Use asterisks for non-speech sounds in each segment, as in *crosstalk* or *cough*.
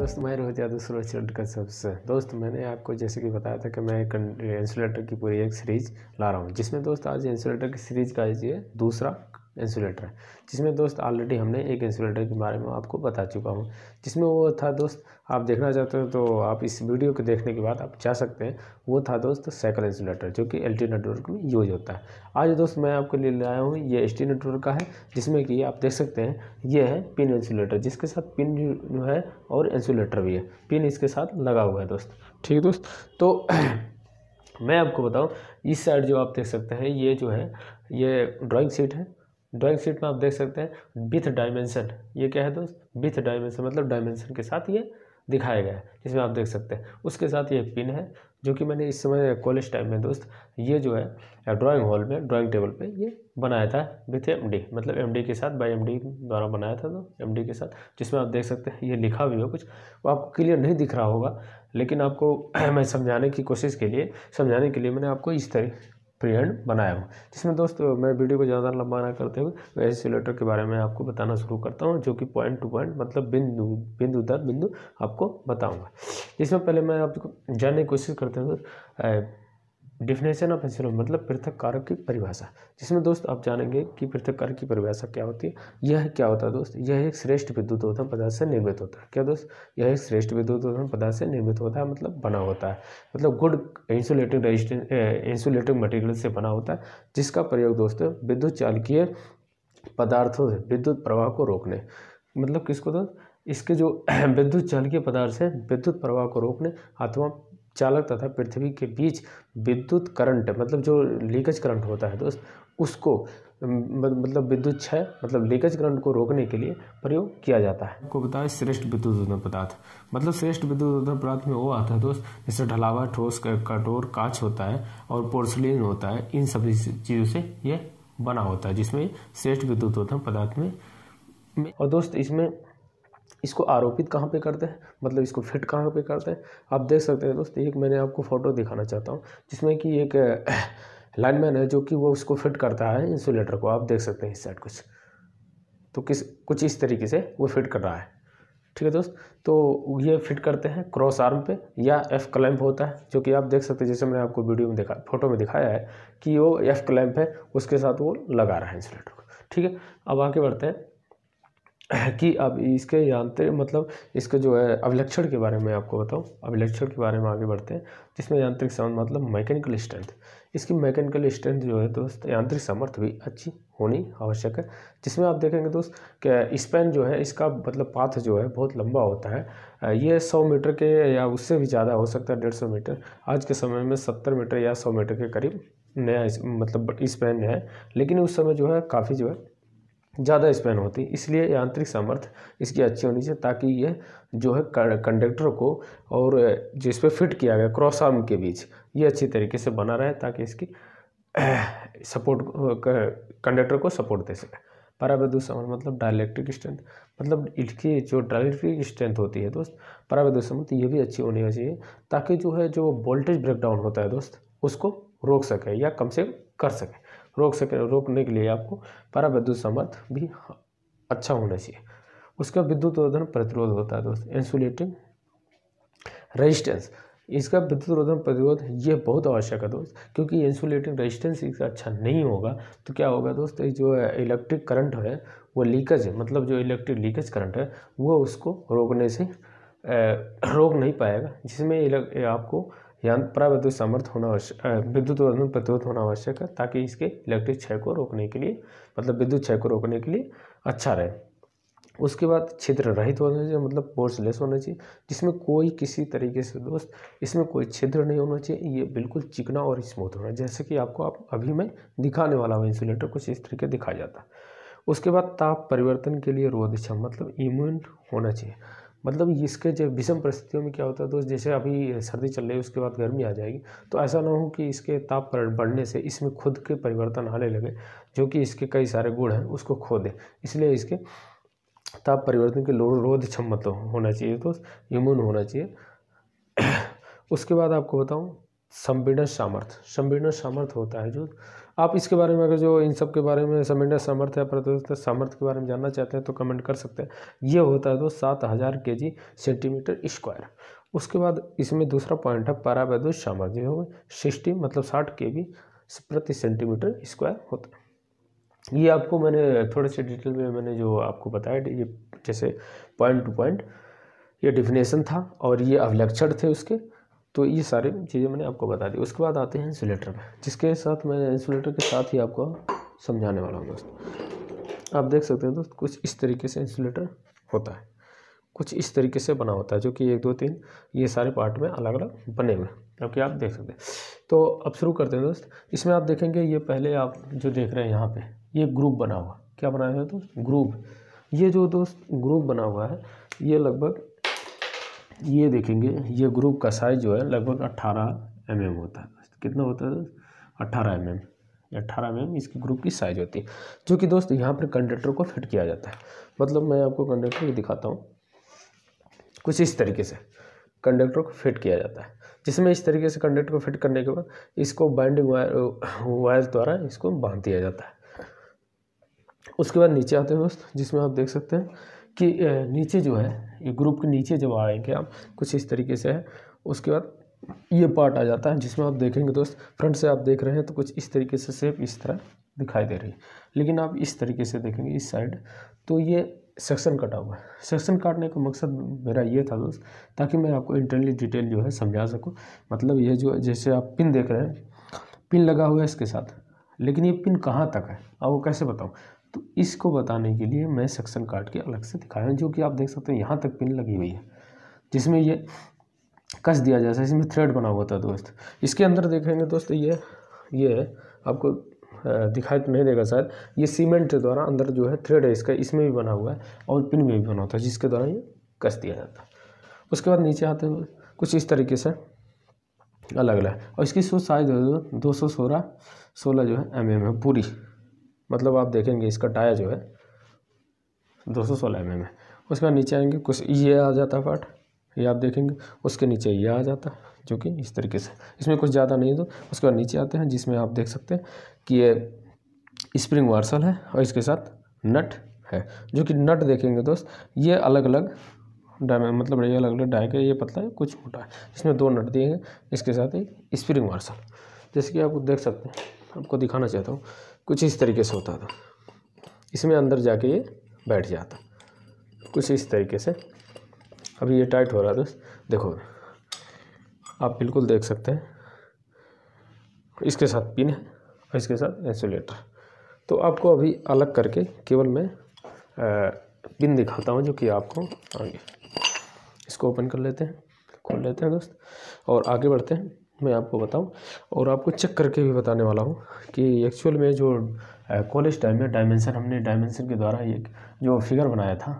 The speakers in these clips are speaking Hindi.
दोस्त मैं रोहित यादव सूरज का सबसे। दोस्त मैंने आपको जैसे कि बताया था कि मैं इंसुलेटर की पूरी एक सीरीज़ ला रहा हूँ, जिसमें दोस्त आज इंसुलेटर की सीरीज़ का ये दूसरा इंसुलेटर जिसमें दोस्त ऑलरेडी हमने एक इंसुलेटर के बारे में आपको बता चुका हूँ। जिसमें वो था दोस्त, आप देखना चाहते हो तो आप इस वीडियो को देखने के बाद आप जा सकते हैं। वो था दोस्त साइकिल इंसुलेटर, जो कि एल नेटवर्क में यूज़ होता है। आज दोस्त मैं आपके लिए लाया हूँ, ये एस नेटवर्क का है, जिसमें कि आप देख सकते हैं, ये है पिन इंसुलेटर, जिसके साथ पिन जो है और इंसुलेटर भी है। पिन इसके साथ लगा हुआ है दोस्त। ठीक है दोस्त? तो *clears throat* मैं आपको बताऊँ, इस साइड जो आप देख सकते हैं, ये जो है, ये ड्राइंग सीट है। ड्राइंग शीट में आप देख सकते हैं विथ डायमेंशन। ये क्या है दोस्त? विथ डायमेंशन मतलब डायमेंशन के साथ ये दिखाया गया है, जिसमें आप देख सकते हैं। उसके साथ ये पिन है, जो कि मैंने इस समय कॉलेज टाइम में दोस्त, ये जो है, ड्राइंग हॉल में, ड्राइंग टेबल पे ये बनाया था विथ एम डी मतलब एम डी के साथ बाई एम डी द्वारा बनाया था तो एम डी के साथ, जिसमें आप देख सकते हैं, ये लिखा भी हो कुछ। वो आपको क्लियर नहीं दिख रहा होगा, लेकिन आपको *clears throat* मैं समझाने की कोशिश के लिए, समझाने के लिए मैंने आपको इस तरह प्रियड बनाया हूँ। जिसमें दोस्त, मैं वीडियो को ज़्यादा लंबा ना करते हुए एसीलेटर के बारे में आपको बताना शुरू करता हूँ, जो कि पॉइंट टू पॉइंट मतलब बिंदु बिंदु दर बिंदु आपको बताऊँगा। इसमें पहले मैं आपको जानने की कोशिश करते हूँ डिफिनेशन ऑफ़ इंसुलिन मतलब पृथक कारक की परिभाषा। जिसमें दोस्त आप जानेंगे कि पृथक कारक की परिभाषा क्या होती है। यह क्या होता है दोस्त? यह एक श्रेष्ठ विद्युत उद्यम पदार्थ से निर्मित होता है। क्या दोस्त? यह एक श्रेष्ठ विद्युत उद्यम पदार्थ से निर्मित होता है मतलब बना होता है। मतलब गुड इंसुलेटिंग इंसुलेटिंग मटेरियल से बना होता है, जिसका प्रयोग दोस्त विद्युत चालकीय पदार्थों से, विद्युत प्रवाह को रोकने। मतलब किसको दोस्त? इसके जो *clears throat* विद्युत चालकीय पदार्थ से विद्युत प्रवाह को रोकने, अथवा चालक तथा पृथ्वी के बीच विद्युत करंट मतलब जो लीकेज करंट होता है दोस्त उसको मतलब विद्युत क्षय मतलब लीकेज करंट को रोकने के लिए प्रयोग किया जाता है। आपको बताया श्रेष्ठ विद्युत उद्यम पदार्थ मतलब श्रेष्ठ विद्युत उद्यम पदार्थ में वो आता है दोस्त जैसे ढलावा ठोस कठोर कांच होता है और पोर्सलिन होता है इन सभी चीज़ों से यह बना होता है जिसमें श्रेष्ठ विद्युत उद्यम पदार्थ में और दोस्त इसमें इसको आरोपित कहाँ पे करते हैं? मतलब इसको फिट कहाँ पे करते हैं? आप देख सकते हैं दोस्त, एक मैंने आपको फ़ोटो दिखाना चाहता हूँ, जिसमें कि एक, *coughs* लाइनमैन है जो कि वो उसको फिट करता है इंसुलेटर को, आप देख सकते हैं इस साइड कुछ। तो किस, कुछ इस तरीके से वो फिट कर रहा है। ठीक है दोस्त तो ये फिट करते हैं क्रॉस आर्म पे, या एफ़ क्लैंप होता है, जो कि आप देख सकते हैं, जैसे मैंने आपको वीडियो में दिखा, फ़ोटो में दिखाया है कि वो एफ़ क्लैंप है, उसके साथ वो लगा रहा है इंसुलेटर को। ठीक है, अब आगे बढ़ते हैं। कि अब इसके यांत्रिक मतलब इसके जो है अभिलक्षण के बारे में आपको बताऊँ, अभिलक्षण के बारे में आगे बढ़ते हैं, जिसमें यांत्रिक सामर्थ मतलब मैकेनिकल स्ट्रेंथ। इसकी मैकेनिकल स्ट्रेंथ जो है दोस्त, यांत्रिक सामर्थ्य भी अच्छी होनी आवश्यक है, जिसमें आप देखेंगे दोस्त कि स्पेन जो है, इसका मतलब पाथ जो है बहुत लंबा होता है। ये सौ मीटर के या उससे भी ज़्यादा हो सकता है, डेढ़ सौ मीटर। आज के समय में सत्तर मीटर या सौ मीटर के करीब नया मतलब स्पेन है, लेकिन उस समय जो है काफ़ी जो है ज़्यादा स्पेन होती। है इसलिए यांत्रिक सामर्थ्य इसकी अच्छी होनी चाहिए ताकि ये जो है कंडक्टर को और जिस पे फिट किया गया क्रॉस आर्म के बीच, ये अच्छी तरीके से बना रहे ताकि इसकी *clears throat* सपोर्ट कंडक्टर को सपोर्ट दे सके। पराविद्युत सामर्थ्य मतलब डायलैक्ट्रिक स्ट्रेंथ मतलब इसकी जो डायलैक्ट्रिक स्ट्रेंथ होती है दोस्त पराविद्युत सामर्थ्य ये भी अच्छी होनी चाहिए ताकि जो है जो वोल्टेज ब्रेकडाउन होता है दोस्त, उसको रोक सके या कम से कम कर सके। रोक सके, रोकने के लिए आपको पारा विद्युत सामर्थ्य भी अच्छा होना चाहिए। उसका विद्युत रोधन प्रतिरोध होता है दोस्त इंसुलेटिंग रेजिस्टेंस इसका विद्युत रोधन प्रतिरोध ये बहुत आवश्यक है दोस्त, क्योंकि इंसुलेटिंग रेजिस्टेंस इसका अच्छा नहीं होगा। तो क्या होगा दोस्त जो इलेक्ट्रिक करंट है, वो लीकेज मतलब जो इलेक्ट्रिक लीकेज करंट है, वो उसको रोकने से रोक नहीं पाएगा, जिसमें आपको यंत्र विद्युत सामर्थ्य होना विद्युत प्रतिरोध होना आवश्यक है, ताकि इसके इलेक्ट्रिक क्षय को रोकने के लिए मतलब विद्युत क्षय को रोकने के लिए अच्छा रहे। उसके बाद छिद्र रहित होना चाहिए मतलब पोर्सलेस होना चाहिए, जिसमें कोई किसी तरीके से दोस्त, इसमें कोई छिद्र नहीं होना चाहिए, ये बिल्कुल चिकना और स्मूथ होना, जैसे कि आपको आप अभी मैं दिखाने वाला हूँ, इंसुलेटर कुछ इस तरीके दिखाया जाता। उसके बाद ताप परिवर्तन के लिए रोध क्षम मतलब इम्यून होना चाहिए। मतलब इसके जो विषम परिस्थितियों में क्या होता है दोस्त, जैसे अभी सर्दी चल रही है, उसके बाद गर्मी आ जाएगी। तो ऐसा ना हो कि इसके ताप बढ़ने से इसमें खुद के परिवर्तन आने लगे, जो कि इसके कई सारे गुण हैं, उसको खो दे। इसलिए इसके ताप परिवर्तन के रोध क्षम मतलब होना चाहिए दोस्त इम्यून होना चाहिए। *clears throat* उसके बाद आपको बताऊँ, संपीड़न सामर्थ्य। संपीड़न सामर्थ्य होता है जो आप इसके बारे में अगर जो इन सब के बारे में समेंडर सामर्थ्य या प्रदोष सामर्थ्य के बारे में जानना चाहते हैं तो कमेंट कर सकते हैं। ये होता है तो सात हज़ार के जी सेंटीमीटर स्क्वायर उसके बाद इसमें दूसरा पॉइंट है परावैद्युत सामर्थ्य हो सिक्सटी मतलब साठ के बी प्रति सेंटीमीटर स्क्वायर होता है। ये आपको मैंने थोड़े से डिटेल में मैंने जो आपको बताया, ये जैसे पॉइंट टू पॉइंट ये डिफिनेशन था और ये अवलक्षण थे उसके। तो ये सारी चीज़ें मैंने आपको बता दी। उसके बाद आते हैं इंसुलेटर जिसके साथ मैं इंसुलेटर के साथ ही आपको समझाने वाला हूँ दोस्त। आप देख सकते हैं दोस्त, कुछ इस तरीके से इंसुलेटर होता है। कुछ इस तरीके से बना होता है, जो कि एक, दो, तीन, ये सारे पार्ट में अलग अलग बने हुए हैं। आप देख सकते हैं। तो अब शुरू करते हैं दोस्त। इसमें आप देखेंगे, ये पहले आप जो देख रहे हैं यहाँ पे, ये ग्रुप बना हुआ क्या बनाया हुआ है दोस्त? ग्रुप ये जो दोस्त ग्रुप बना हुआ है, ये लगभग ये देखेंगे, ये ग्रुप का साइज़ जो है लगभग अट्ठारह एम होता है। कितना होता है? अट्ठारह एम एम अट्ठारह एम इसकी ग्रुप की साइज़ होती है, जो कि दोस्त यहाँ पर कंडक्टर को फिट किया जाता है। मतलब मैं आपको कंडक्टर दिखाता हूँ। कुछ इस तरीके से कंडक्टर को फिट किया जाता है। जिसमें इस तरीके से कंडक्टर को फिट करने के बाद इसको बाइंडिंग वायर वायर द्वारा इसको बाँध दिया जाता है। उसके बाद नीचे आते हैं दोस्त, जिसमें आप देख सकते हैं कि नीचे जो है, ये ग्रुप के नीचे जब आएँगे आप, कुछ इस तरीके से है, उसके बाद ये पार्ट आ जाता है, जिसमें आप देखेंगे दोस्त, फ्रंट से आप देख रहे हैं तो कुछ इस तरीके से सेप इस तरह दिखाई दे रही है। लेकिन आप इस तरीके से देखेंगे, इस साइड तो ये सेक्शन कटा हुआ है। सेक्शन काटने का मकसद मेरा ये था दोस्त, ताकि मैं आपको इंटरनली डिटेल जो है समझा सकूँ। मतलब ये जो, जैसे आप पिन देख रहे हैं, पिन लगा हुआ है इसके साथ, लेकिन ये पिन कहाँ तक है? वो कैसे बताऊँ? तो इसको बताने के लिए मैं सेक्शन काट के अलग से दिखाया जो कि आप देख सकते हैं, यहाँ तक पिन लगी हुई है। जिसमें ये कस दिया जाता है, इसमें थ्रेड बना हुआ था दोस्त। इसके अंदर देखेंगे दोस्त, ये ये आपको दिखाई तो नहीं देगा शायद। ये सीमेंट के द्वारा अंदर जो है थ्रेड है इसका, इसमें भी बना हुआ है और पिन में भी बना होता है जिसके द्वारा ये कस दिया जाता है। उसके बाद नीचे आते हैं कुछ इस तरीके से अलग अलग और इसकी सो साइज़ दो सौ सोलह सोलह जो है एम एम है, पूरी। मतलब आप देखेंगे इसका टायर जो है दो सौ सोलह एम एम है। उसके बाद नीचे आएँगे, कुछ ये आ जाता है पार्ट, ये आप देखेंगे, उसके नीचे ये आ जाता है, जो कि इस तरीके से। इसमें कुछ ज़्यादा नहीं तो उसके बाद नीचे आते हैं, जिसमें आप देख सकते हैं कि ये स्प्रिंग वार्सल है और इसके साथ नट है, जो कि नट देखेंगे दोस्त, ये अलग अलग डाय मतलब ये अलग अलग डाय के ये पतला है, कुछ मोटा है। इसमें दो नट दिए हैं इसके साथ एक स्प्रिंग वार्सल। जैसे कि आप देख सकते हैं, आपको दिखाना चाहता हूँ कुछ इस तरीके से होता था। इसमें अंदर जाके ये बैठ जाता। कुछ इस तरीके से। अभी ये टाइट हो रहा है दोस्त। देखो, आप बिल्कुल देख सकते हैं। इसके साथ पिन है और इसके साथ इंसुलेटर तो आपको अभी अलग करके केवल मैं पिन दिखाता हूँ जो कि आपको आगे। इसको ओपन कर लेते हैं, खोल लेते हैं दोस्त। और आगे बढ़ते हैं। मैं आपको बताऊँ, और आपको चेक करके भी बताने वाला हूँ कि एक्चुअल में जो कॉलेज टाइम में डायमेंशन हमने डायमेंशन के द्वारा एक जो फिगर बनाया था,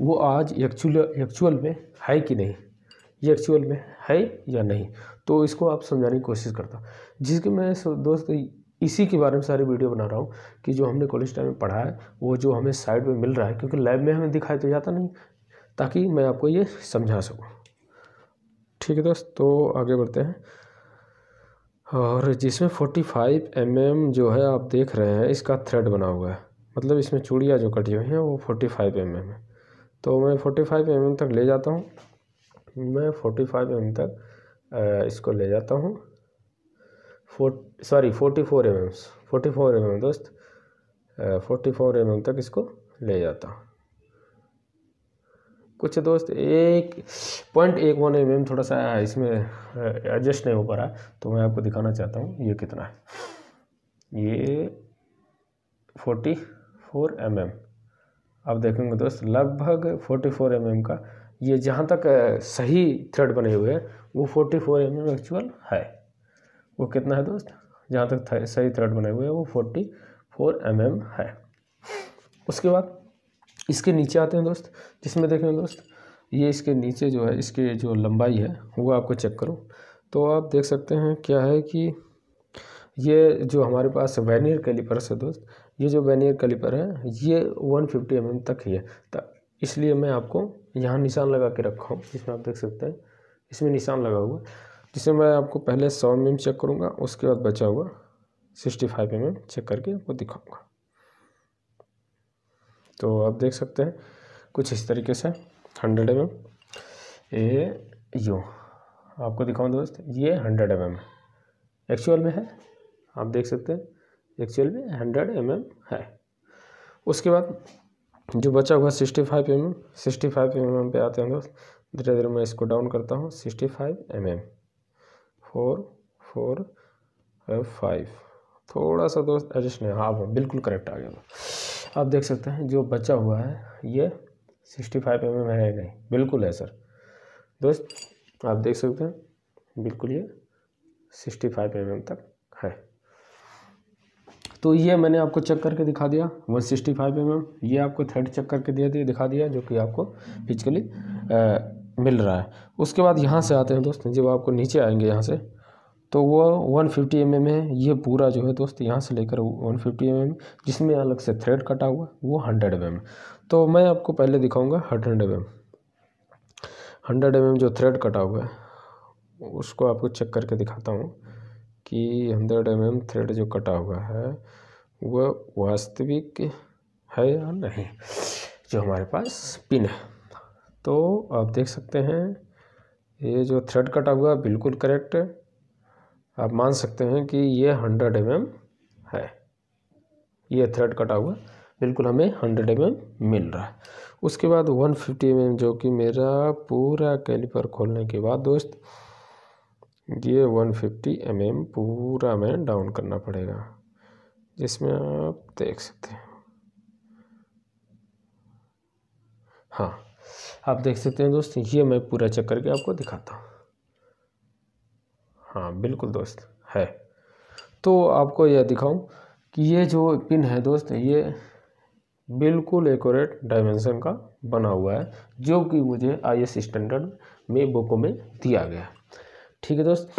वो आज एक्चुअल एक्चुअल में है कि नहीं? ये एक्चुअल में है या नहीं? तो इसको आप समझाने की कोशिश करता जिसके मैं दोस्त, इसी के बारे में सारी वीडियो बना रहा हूँ कि जो हमने कॉलेज टाइम में पढ़ा है, वो जो हमें साइड में मिल रहा है, क्योंकि लैब में हमें दिखाई तो जाता नहीं, ताकि मैं आपको ये समझा सकूँ। ठीक है दोस्त तो आगे बढ़ते हैं। और जिसमें फोर्टी फाइव एम एम जो है आप देख रहे हैं, इसका थ्रेड बना हुआ है। मतलब इसमें चूड़ियाँ जो कटी हुई हैं, वो फोर्टी फाइव एम एम है। तो मैं फोर्टी फाइव एम एम तक ले जाता हूँ। मैं फोर्टी फाइव एम तक इसको ले जाता हूँ। Sorry forty four M M forty four M M दोस्त फोर्टी फोर एम एम तक इसको ले जाता हूँ। कुछ दोस्त एक पॉइंट एक वन एम थोड़ा सा इसमें एडजस्ट नहीं हो पा रहा तो मैं आपको दिखाना चाहता हूँ ये कितना है। ये फोर्टी फोर एम एम आप देखेंगे दोस्त, लगभग फोर्टी फोर एम एम का, ये जहाँ तक सही थ्रेड बने हुए हैं, वो forty four M M actual है। वो कितना है दोस्त? जहाँ तक सही थ्रेड बने हुए हैं, वो फोर्टी फोर एम एम है। उसके बाद इसके नीचे आते हैं दोस्त, जिसमें देखें दोस्त, ये इसके नीचे जो है, इसके जो लंबाई है, वो आपको चेक करो। तो आप देख सकते हैं क्या है कि ये जो हमारे पास वैनियर कैलिपर है दोस्त, ये जो वैनियर कैलिपर है, ये 150 फिफ्टी mm तक ही है। इसलिए मैं आपको यहाँ निशान लगा के रखा हूँ, जिसमें आप देख सकते हैं, इसमें निशान लगा हुआ जिसमें मैं आपको पहले सौ एम चेक करूँगा, उसके बाद बचा हुआ सिक्सटी फाइव एम चेक करके आपको दिखाऊँगा। तो आप देख सकते हैं, कुछ इस तरीके से हंड्रेड एम एम ए यू, आपको दिखाऊँ दोस्त, ये हंड्रेड एम एम एक्चुअल में है, आप देख सकते हैं एक्चुअल में हंड्रेड एम एम है। उसके बाद, जो बचा हुआ sixty five M M sixty five M M पे आते हैं दोस्त धीरे धीरे मैं इसको डाउन करता हूँ sixty five M M four four five थोड़ा सा दोस्त एडजस्ट नहीं हाँ बिल्कुल करेक्ट आ गया। आप देख सकते हैं, जो बचा हुआ है, ये सिक्सटी फाइव एम एम है नहीं? बिल्कुल है, सर। दोस्त, आप देख सकते हैं, बिल्कुल ये सिक्सटी फाइव एम एम तक है। तो ये मैंने आपको चेक करके दिखा दिया one sixty five M M. ये आपको थ्रेड चेक करके दिया दिया, दिखा दिया, जो कि आपको फिजिकली मिल रहा है। उसके बाद यहाँ से आते हैं दोस्त, जब आपको नीचे आएँगे यहाँ से तो वो वन फिफ्टी एम एम है। ये पूरा जो है दोस्त यहाँ से लेकर वन फिफ्टी एम एम, जिसमें अलग से थ्रेड कटा हुआ वो हंड्रेड एम एम। तो मैं आपको पहले दिखाऊँगा hundred M M. Hundred M M जो थ्रेड कटा हुआ है, उसको आपको चेक करके दिखाता हूँ कि हंड्रेड एम एम थ्रेड जो कटा हुआ है वह वास्तविक है या नहीं, जो हमारे पास पिन है। तो आप देख सकते हैं, ये जो थ्रेड कटा हुआ है, बिल्कुल करेक्ट है। आप मान सकते हैं कि ये हंड्रेड एम है। ये थ्रेड कटा हुआ, बिल्कुल हमें हंड्रेड एम मिल रहा है। उसके बाद वन फिफ्टी एम जो कि मेरा पूरा कैलिपर खोलने के बाद दोस्त, ये वन फिफ्टी एम पूरा हमें डाउन करना पड़ेगा। जिसमें आप देख सकते हैं। हाँ आप देख सकते हैं दोस्त, ये मैं पूरा चेक करके आपको दिखाता हूँ। हाँ बिल्कुल दोस्त, है। तो आपको यह दिखाऊँ कि ये जो पिन है दोस्त, ये बिल्कुल एकोरेट डायमेंशन का बना हुआ है, जो कि मुझे आई एस स्टैंडर्ड में बुकों में दिया गया ठीक है दोस्त?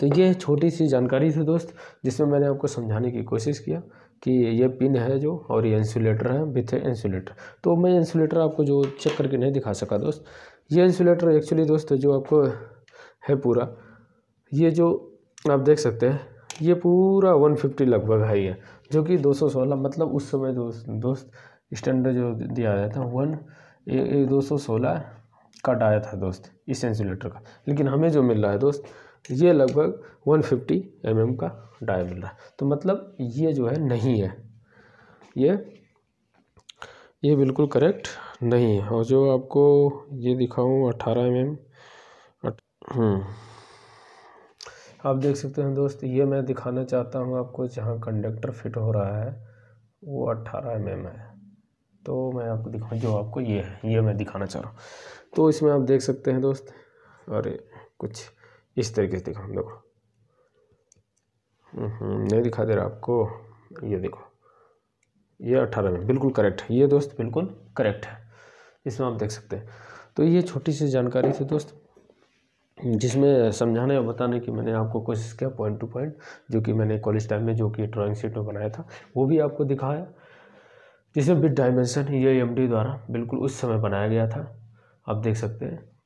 तो ये छोटी सी जानकारी थी दोस्त, जिसमें मैंने आपको समझाने की कोशिश किया कि ये पिन है जो, और ये इंसुलेटर है विथ इंसुलेटर तो मैं इंसुलेटर आपको जो चेक करके नहीं दिखा सका दोस्त। ये इंसुलेटर एक्चुअली दोस्त, जो आपको है पूरा ये जो आप देख सकते हैं, ये पूरा वन फिफ्टी लगभग है, जो कि दो सौ सोलह मतलब उस समय दोस्त दोस्त स्टैंडर्ड जो दिया गया था, वन दो सौ सोलह कट आया था दोस्त, इस इंसुलेटर का। लेकिन हमें जो मिल रहा है दोस्त, ये लगभग वन फिफ्टी एम एम का डाय मिल रहा है। तो मतलब ये जो है नहीं है। ये ये बिल्कुल करेक्ट नहीं है। और जो आपको ये दिखाऊँ अट्ठारह एम एम आप देख सकते हैं दोस्त ये मैं दिखाना चाहता हूँ आपको जहाँ कंडक्टर फिट हो रहा है। वो अट्ठारह एम एम है। तो मैं आपको दिखाऊँ जो आपको ये है ये मैं दिखाना चाह रहा हूँ। तो इसमें आप देख सकते हैं दोस्त अरे कुछ इस तरीके से दिखाऊँ देखो। हम्म, नहीं दिखा दे रहा आपको ये देखो। ये अट्ठारह में बिल्कुल करेक्ट है। ये दोस्त बिल्कुल करेक्ट है। इसमें आप देख सकते हैं। तो ये छोटी सी जानकारी थी दोस्त जिसमें समझाने और बताने की मैंने आपको कोशिश किया पॉइंट टू पॉइंट जो कि मैंने कॉलेज टाइम में जो कि ड्राइंग शीट में बनाया था, वो भी आपको दिखाया। जिसमें बिट डायमेंशन ये एम द्वारा बिल्कुल उस समय बनाया गया था। आप देख सकते हैं।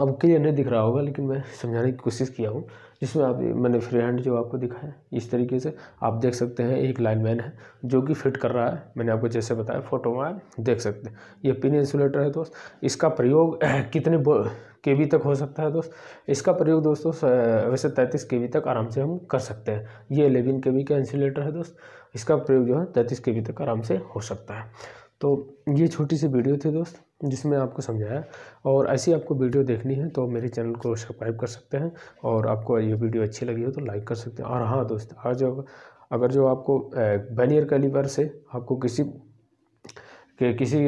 अब क्लियर नहीं दिख रहा होगा, लेकिन मैं समझाने की कोशिश किया हूँ, जिसमें आप, मैंने फ्री हैंड जो आपको दिखाया, इस तरीके से आप देख सकते हैं, एक लाइन मैन है, जो कि फिट कर रहा है। मैंने आपको जैसे बताया फ़ोटो में आप देख सकते हैं। ये पिन इंसुलेटर है दोस्त। इसका प्रयोग, *clears throat* कितने के बी तक हो सकता है दोस्त? इसका प्रयोग दोस्तों वैसे तैंतीस के वी तक आराम से हम कर सकते हैं। ये एलेवन के वी का इंसुलेटर है दोस्त। इसका प्रयोग जो है, तैंतीस के वी तक आराम से हो सकता है। तो ये छोटी सी वीडियो थी दोस्त। जिसमें आपको समझाया और ऐसी आपको वीडियो देखनी है तो मेरे चैनल को सब्सक्राइब कर सकते हैं और आपको ये वीडियो अच्छी लगी हो तो लाइक कर सकते हैं। और हाँ दोस्त आज अब अगर जो आपको बैनियर कैलिपर से आपको किसी कि किसी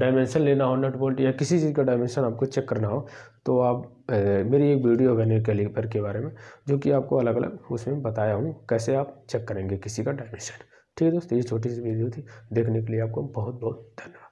डायमेंशन लेना हो नट बोल्ट या किसी चीज़ का डायमेंशन आपको चेक करना हो तो आप ए, मेरी एक वीडियो वेनियर कैलिपर के बारे में जो कि आपको अलग अलग उसमें बताया हूँ कैसे आप चेक करेंगे किसी का डायमेंशन ठीक है दोस्तों ये छोटी सी वीडियो थी देखने के लिए आपको बहुत बहुत धन्यवाद।